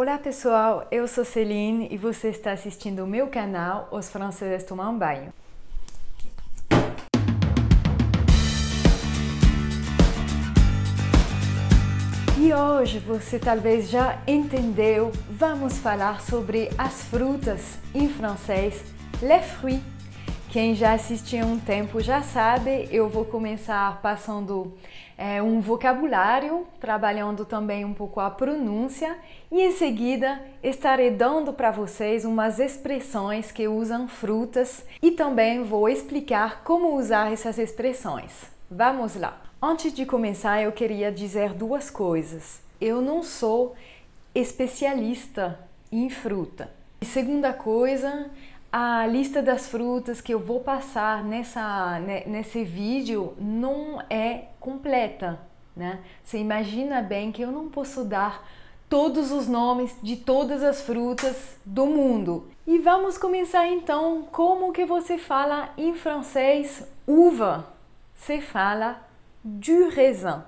Olá pessoal, eu sou Celine e você está assistindo o meu canal Os Franceses Tomam Banho. E hoje você talvez já entendeu, vamos falar sobre as frutas em francês, les fruits. Quem já assistiu um tempo já sabe, eu vou começar passando é, um vocabulário, trabalhando também um pouco a pronúncia e em seguida estarei dando para vocês umas expressões que usam frutas e também vou explicar como usar essas expressões. Vamos lá! Antes de começar, eu queria dizer duas coisas. Eu não sou especialista em fruta. E segunda coisa, a lista das frutas que eu vou passar nessa, nesse vídeo não é completa, né? Você imagina bem que eu não posso dar todos os nomes de todas as frutas do mundo. E vamos começar então como que você fala em francês uva. Você fala du raisin.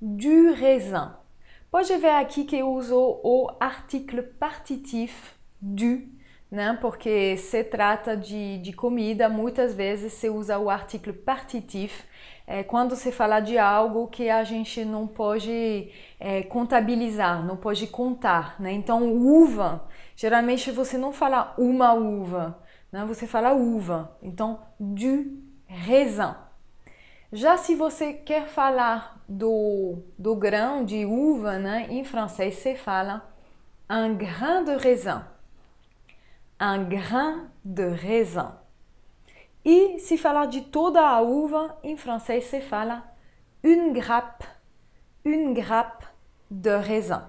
Du raisin. Pode ver aqui que eu uso o article partitif du né? Porque se trata de, de comida, muitas vezes se usa o artigo partitif é, quando se fala de algo que a gente não pode é, contabilizar, não pode contar, né? Então, uva, geralmente você não fala uma uva, né? Você fala uva. Então, du raisin. Já se você quer falar do, do grão de uva, né? Em francês se fala un grain de raisin un grain de raisin. E se falar de toda a uva, em francês se fala une grappe, une grappe de raisin.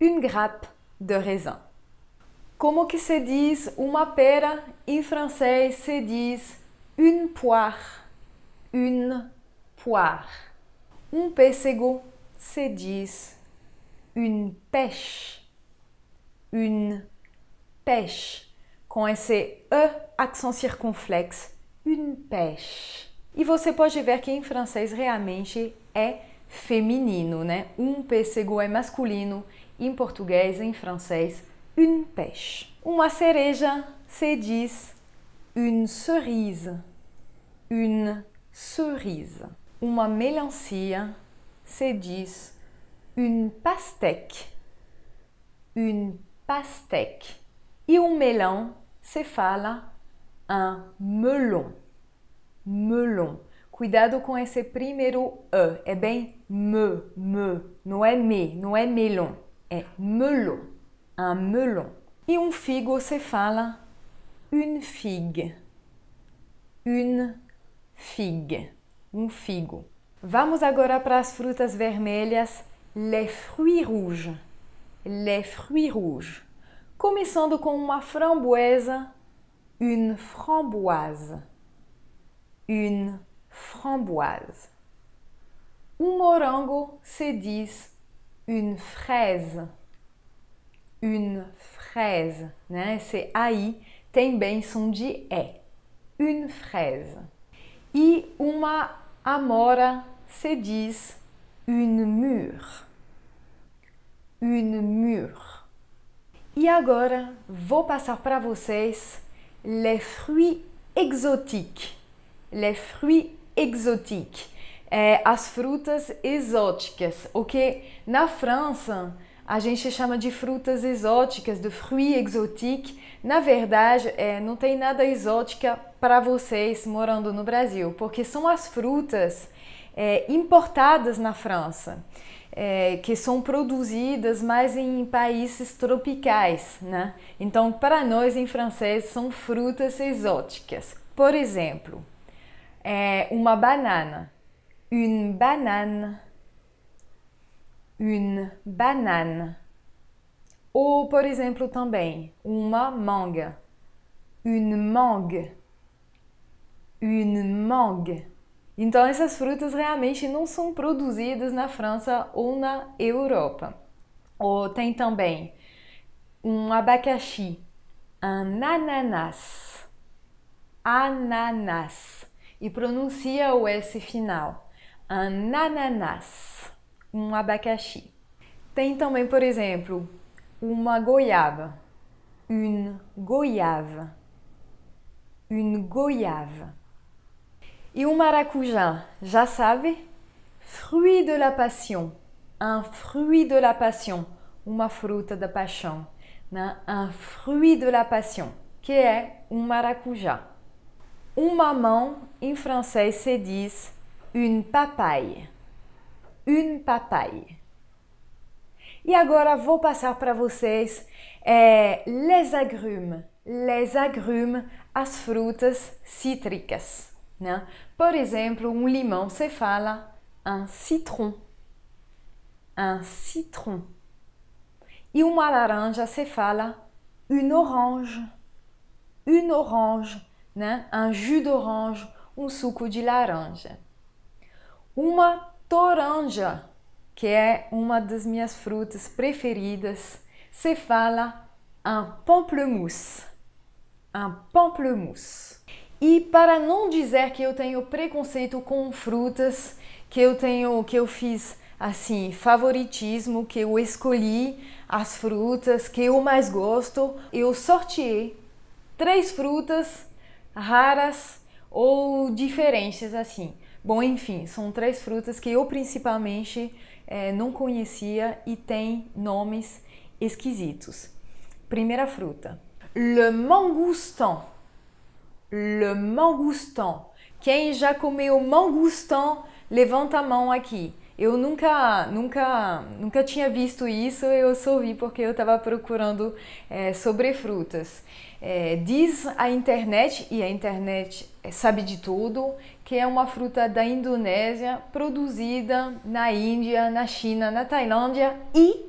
Une grappe de raisin. Como que se diz uma pera em francês se diz une poire, une poire. Um pêssego se diz une pêche, une pêche, com esse E accent circunflexo, une pêche. E você pode ver que em francês realmente é feminino, né? Um pêssego é masculino, em português, em francês, une pêche. Uma cereja se diz une cerise, une cerise. Uma melancia se diz une pastèque, une pastèque. E um melão se fala un melon. Melon. Cuidado com esse primeiro E. É bem me, me. Não é me, não é melon. É melon. Un melon. E um figo se fala une figue. Une figue. Um figo. Vamos agora para as frutas vermelhas. Les fruits rouges. Les fruits rouges começando com uma framboesa, une framboise. Une framboise. Um morango se diz une fraise. Une fraise, né? Esse aí tem bem som de E. Une fraise. E uma amora se diz une mûre. Une mûre. E agora vou passar para vocês les fruits exotiques. Les fruits exotiques. É, as frutas exóticas, o que na França a gente chama de frutas exóticas, de fruits exotiques. Na verdade, é, não tem nada exótica para vocês morando no Brasil, porque são as frutas é, importadas na França é, que são produzidas mais em países tropicais, né? Então, para nós em francês são frutas exóticas. Por exemplo, é, uma banana, une banane, une banane. Ou, por exemplo, também uma manga, une mangue, une mangue. Então, essas frutas realmente não são produzidas na França ou na Europa. Ou tem também um abacaxi, um ananas, ananas, e pronuncia o S final, ananas, um abacaxi. Tem também, por exemplo, uma goiaba. Une goiave. Une goiave. E o maracujá, já sabe? Fruit de la passion. Un fruit de la passion. Uma fruta da paixão. Né? Un fruit de la passion, que é um maracujá. Um mamão, em francês, se diz une papaye. Une papaye. E agora vou passar para vocês é, les agrumes. Les agrumes, as frutas cítricas. Né? Por exemplo, um limão se fala un citron. Un citron. E uma laranja se fala une orange. Une orange, né? Un jus d'orange, um suco de laranja. Uma toranja, que é uma das minhas frutas preferidas, se fala un pamplemousse. Un pamplemousse. E para não dizer que eu tenho preconceito com frutas, que eu tenho, que eu fiz assim, favoritismo, que eu escolhi as frutas que eu mais gosto, eu sorteei três frutas raras ou diferentes assim. Bom, enfim, são três frutas que eu principalmente é, não conhecia e tem nomes esquisitos. Primeira fruta, le mangoustan le mangoustan. Quem já comeu mangoustan, levanta a mão aqui. Eu nunca, nunca, nunca tinha visto isso, eu só vi porque eu estava procurando é, sobre frutas. É, diz a internet, e a internet sabe de tudo, que é uma fruta da Indonésia, produzida na Índia, na China, na Tailândia e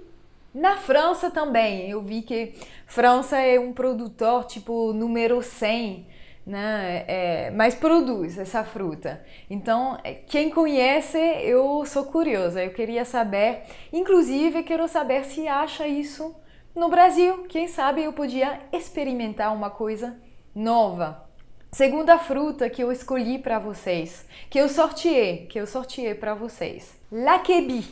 na França também. Eu vi que França é um produtor tipo número 100 né? É, mas produz essa fruta. Então, é, quem conhece, eu sou curiosa, eu queria saber, inclusive quero saber se acha isso no Brasil. Quem sabe eu podia experimentar uma coisa nova. Segunda fruta que eu escolhi para vocês, que eu sorteei, que eu sorteei para vocês. Lakebi.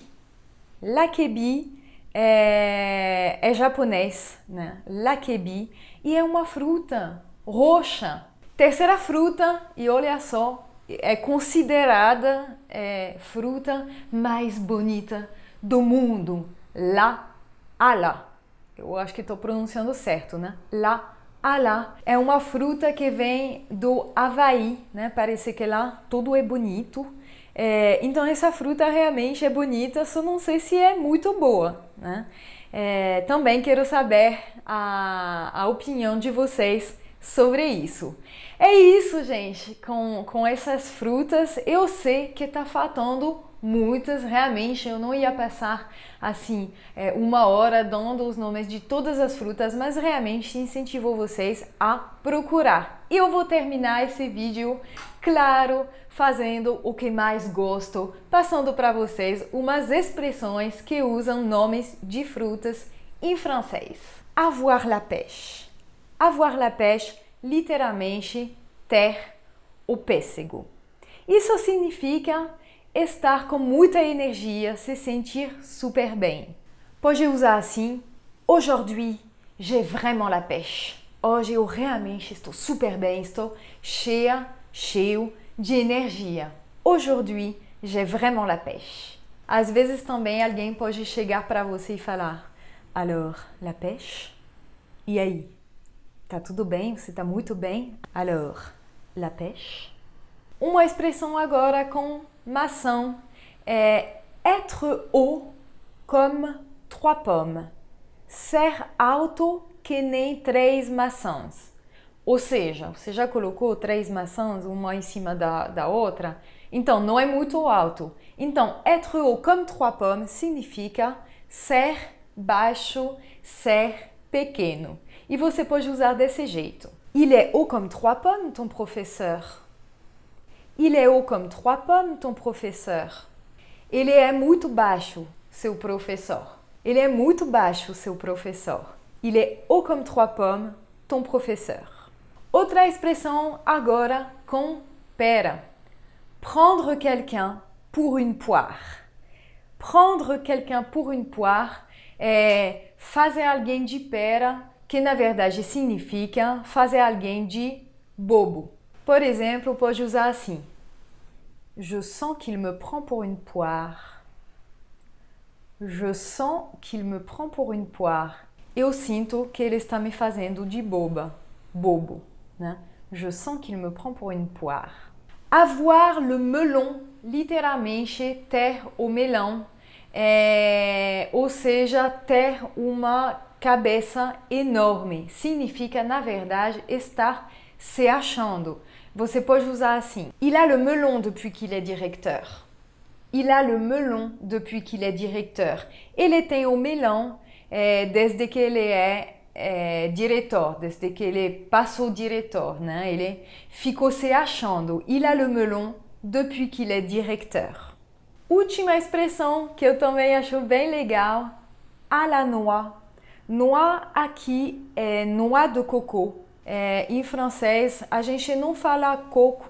Lakebi é, é japonês, né? Lakebi e é uma fruta roxa Terceira fruta, e olha só, é considerada é, fruta mais bonita do mundo. La ala. Eu acho que estou pronunciando certo, né? La ala é uma fruta que vem do Havaí, né? Parece que lá tudo é bonito. É, então essa fruta realmente é bonita, só não sei se é muito boa, né? É, também quero saber a, a opinião de vocês sobre isso. É isso, gente. Com, com essas frutas, eu sei que tá faltando muitas. Realmente, eu não ia passar assim é, uma hora dando os nomes de todas as frutas, mas realmente incentivo vocês a procurar. E eu vou terminar esse vídeo, claro, fazendo o que mais gosto, passando para vocês umas expressões que usam nomes de frutas em francês. Avoir la pêche. Avoir la pêche, literalmente, ter o pêssego. Isso significa estar com muita energia, se sentir super bem. Pode usar assim: Aujourd'hui, j'ai vraiment la pêche. Hoje eu realmente estou super bem, estou cheia, cheio de energia. Aujourd'hui, j'ai vraiment la pêche. Às vezes também alguém pode chegar para você e falar: Alors, la pêche? E aí? Tá tudo bem? Você tá muito bem? Alors, la pêche? Uma expressão agora com maçã é être haut comme trois pommes. Ser alto que nem três maçãs. Ou seja, você já colocou três maçãs uma em cima da, da outra? Então, não é muito alto. Então, être haut comme trois pommes significa ser baixo, ser pequeno. E você pode usar desse jeito. Il est haut comme trois pommes, ton professeur. Il est haut comme trois pommes, ton professeur. Ele é muito baixo, seu professor. Ele é muito baixo, seu professor. Il est haut comme trois pommes, ton professeur. Outra expressão agora com pera. Prendre quelqu'un pour une poire. Prendre quelqu'un por une poire é fazer alguém de pera, que na verdade significa fazer alguém de bobo. Por exemplo, pode usar assim: Je sens qu'il me prend pour une poire. Je sens qu'il me prend pour une poire. Eu sinto que ele está me fazendo de boba, bobo, né? Je sens qu'il me prend pour une poire. Avoir le melon, literalmente ter o melão, é, ou seja, ter uma cabeça enorme. Significa, na verdade, estar se achando. Você pode usar assim: Il a le melon depuis qu'il est directeur. Il a le melon depuis qu'il est directeur. Ele tem o melão é, desde que ele é, é, diretor, desde que ele passou diretor, né? Ele ficou se achando. Il a le melon depuis qu'il est directeur. Última expressão que eu também acho bem legal, à la noix. Noix aqui é noix de coco. É, em francês, a gente não fala coco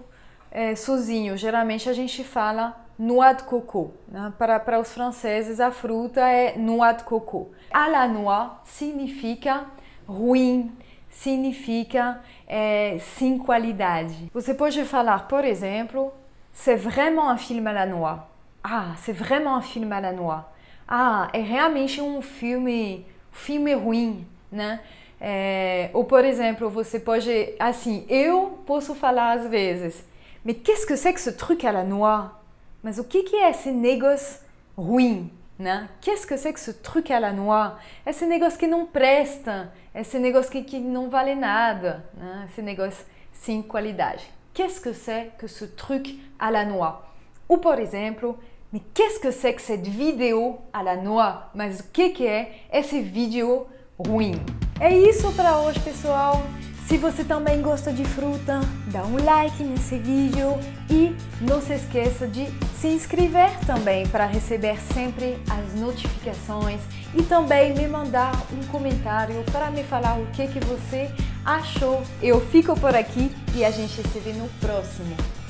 é, sozinho, geralmente a gente fala noix de coco. Né? Para, para os franceses, a fruta é noix de coco. À la noix significa ruim, significa é, sem qualidade. Você pode falar, por exemplo, c'est vraiment un film à la noix. Ah, c'est vraiment un film à la noix. Ah, é realmente um filme, filme ruim, né? É, ou por exemplo, você pode, assim, eu posso falar às vezes, mais qu'est-ce que c'est que ce truc à la noix? Mas o que, que é esse negócio ruim? Né? Qu'est-ce que c'est que ce truc à la noix? Esse negócio que não presta, esse negócio que, que não vale nada, né? esse negócio sem qualidade. Qu'est-ce que c'est que ce truc à la noix? Ou por exemplo, mais qu'est-ce que c'est que cette vidéo à la noix? Mas o que, que é esse vídeo ruim? É isso para hoje, pessoal. Se você também gosta de fruta, dá um like nesse vídeo e não se esqueça de se inscrever também para receber sempre as notificações e também me mandar um comentário para me falar o que, que você achou. Eu fico por aqui e a gente se vê no próximo.